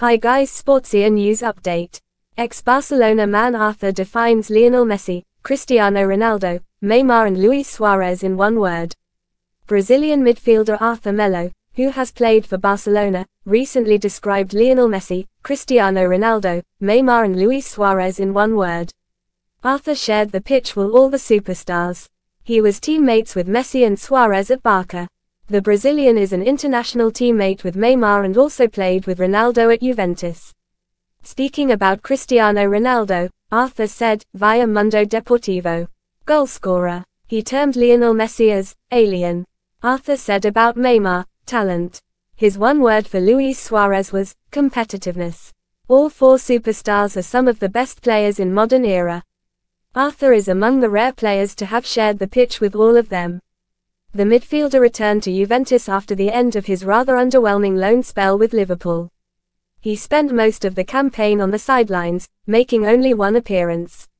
Hi guys Sportsia News Update. Ex-Barcelona man Arthur defines Lionel Messi, Cristiano Ronaldo, Neymar and Luis Suarez in one word. Brazilian midfielder Arthur Melo, who has played for Barcelona, recently described Lionel Messi, Cristiano Ronaldo, Neymar and Luis Suarez in one word. Arthur shared the pitch with all the superstars. He was teammates with Messi and Suarez at Barca. The Brazilian is an international teammate with Neymar and also played with Ronaldo at Juventus. Speaking about Cristiano Ronaldo, Arthur said, via Mundo Deportivo, goalscorer. He termed Lionel Messi as alien. Arthur said about Neymar, talent. His one word for Luis Suarez was competitiveness. All four superstars are some of the best players in modern era. Arthur is among the rare players to have shared the pitch with all of them. The midfielder returned to Juventus after the end of his rather underwhelming loan spell with Liverpool. He spent most of the campaign on the sidelines, making only one appearance.